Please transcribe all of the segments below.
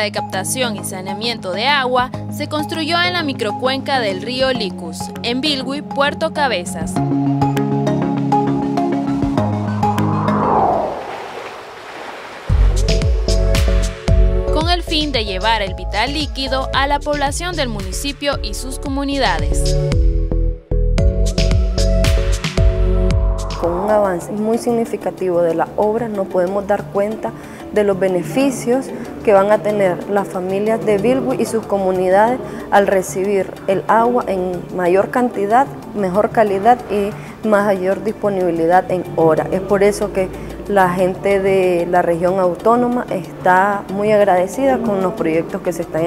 de captación y saneamiento de agua se construyó en la microcuenca del río Licus, en Bilwi, Puerto Cabezas. con el fin de llevar el vital líquido a la población del municipio y sus comunidades. Con un avance muy significativo de la obra nos podemos dar cuenta de los beneficios que van a tener las familias de Bilwi y sus comunidades al recibir el agua en mayor cantidad, mejor calidad y mayor disponibilidad en hora. Es por eso que la gente de la región autónoma está muy agradecida con los proyectos que se están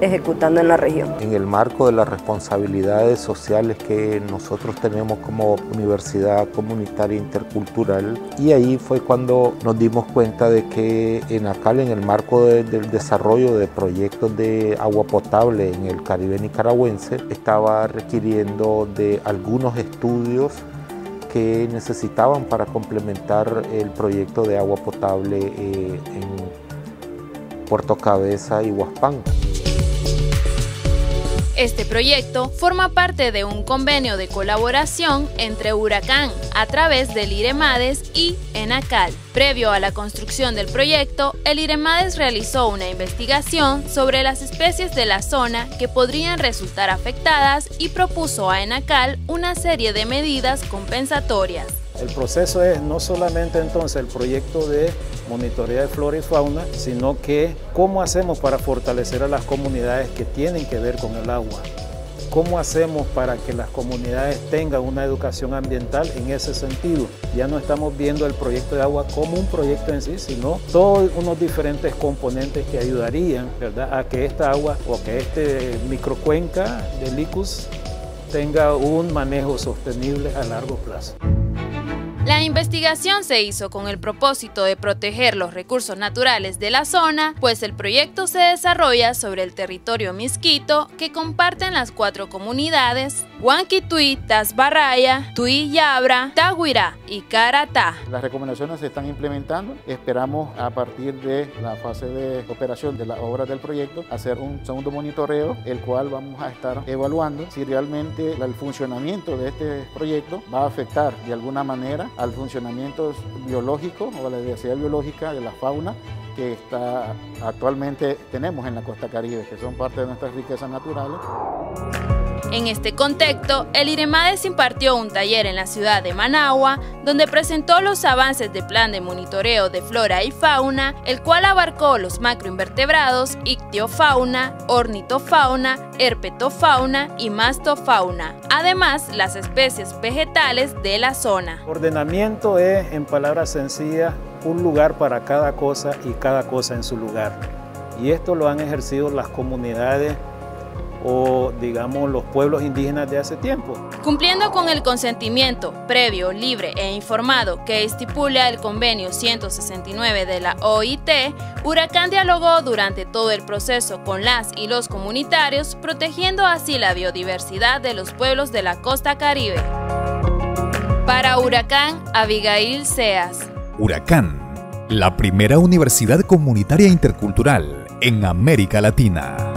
ejecutando en la región. En el marco de las responsabilidades sociales que nosotros tenemos como Universidad Comunitaria Intercultural, y ahí fue cuando nos dimos cuenta de que en ACAL, en el marco del desarrollo de proyectos de agua potable en el Caribe nicaragüense, estaba requiriendo de algunos estudios que necesitaban para complementar el proyecto de agua potable eh, en Puerto Cabeza y Huaspanga. Este proyecto forma parte de un convenio de colaboración entre Huracán a través del IREMADES y ENACAL. Previo a la construcción del proyecto, el IREMADES realizó una investigación sobre las especies de la zona que podrían resultar afectadas y propuso a ENACAL una serie de medidas compensatorias. El proceso es no solamente entonces el proyecto de monitoreo de flora y fauna, sino que cómo hacemos para fortalecer a las comunidades que tienen que ver con el agua. ¿Cómo hacemos para que las comunidades tengan una educación ambiental en ese sentido? Ya no estamos viendo el proyecto de agua como un proyecto en sí, sino todos unos diferentes componentes que ayudarían ¿verdad? a que esta agua o que este microcuenca de LICUS tenga un manejo sostenible a largo plazo. La investigación se hizo con el propósito de proteger los recursos naturales de la zona, pues el proyecto se desarrolla sobre el territorio misquito que comparten las cuatro comunidades Huanquitui, Tasbarraya, Tui Yabra, Tahuira y Caratá. Las recomendaciones se están implementando. Esperamos a partir de la fase de operación de las obras del proyecto hacer un segundo monitoreo, el cual vamos a estar evaluando si realmente el funcionamiento de este proyecto va a afectar de alguna manera al funcionamiento biológico o a la diversidad biológica de la fauna que está, actualmente tenemos en la costa caribe, que son parte de nuestras riquezas naturales. En este contexto, el IREMADES impartió un taller en la ciudad de Managua, donde presentó los avances del plan de monitoreo de flora y fauna, el cual abarcó los macroinvertebrados, ictiofauna, ornitofauna, herpetofauna y mastofauna, además las especies vegetales de la zona. Ordenamiento es, en palabras sencillas, un lugar para cada cosa y cada cosa en su lugar. Y esto lo han ejercido las comunidades o digamos los pueblos indígenas de hace tiempo. Cumpliendo con el consentimiento previo, libre e informado que estipula el convenio 169 de la OIT, Huracán dialogó durante todo el proceso con las y los comunitarios, protegiendo así la biodiversidad de los pueblos de la costa caribe. Para Huracán, Abigail Seas. Huracán, la primera universidad comunitaria intercultural en América Latina.